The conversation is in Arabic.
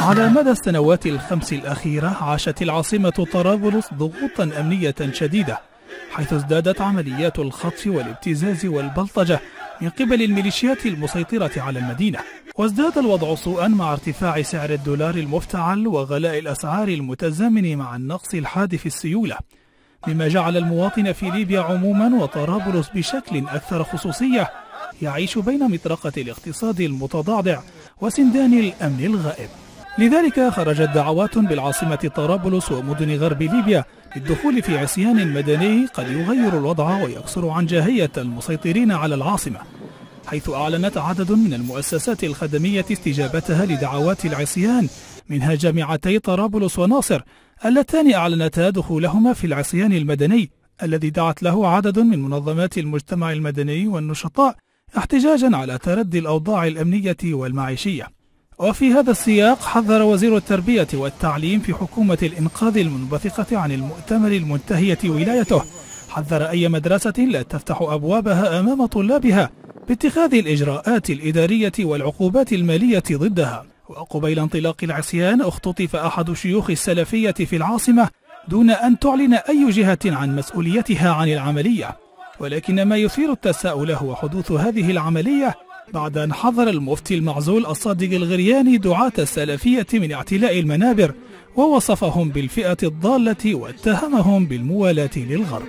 على مدى السنوات الخمس الأخيرة عاشت العاصمة طرابلس ضغوطا أمنية شديدة حيث ازدادت عمليات الخطف والابتزاز والبلطجة من قبل الميليشيات المسيطرة على المدينة. وازداد الوضع سوءا مع ارتفاع سعر الدولار المفتعل وغلاء الأسعار المتزامن مع النقص الحاد في السيولة مما جعل المواطن في ليبيا عموما وطرابلس بشكل أكثر خصوصية يعيش بين مطرقة الاقتصاد المتضعضع وسندان الأمن الغائب. لذلك خرجت دعوات بالعاصمة طرابلس ومدن غرب ليبيا للدخول في عصيان مدني قد يغير الوضع ويكسر عنجهية المسيطرين على العاصمة حيث أعلنت عدد من المؤسسات الخدمية استجابتها لدعوات العصيان منها جامعتي طرابلس وناصر اللتان أعلنتا دخولهما في العصيان المدني الذي دعت له عدد من منظمات المجتمع المدني والنشطاء احتجاجا على تردي الأوضاع الأمنية والمعيشية. وفي هذا السياق حذر وزير التربية والتعليم في حكومة الإنقاذ المنبثقة عن المؤتمر المنتهية ولايته. حذر أي مدرسة لا تفتح أبوابها أمام طلابها باتخاذ الإجراءات الإدارية والعقوبات المالية ضدها. وقبيل انطلاق العصيان اختطف أحد شيوخ السلفية في العاصمة دون أن تعلن أي جهة عن مسؤوليتها عن العملية. ولكن ما يثير التساؤل هو حدوث هذه العملية بعد أن حذر المفتي المعزول الصادق الغرياني دعاة السلفية من اعتلاء المنابر ووصفهم بالفئة الضالة واتهمهم بالموالاة للغرب.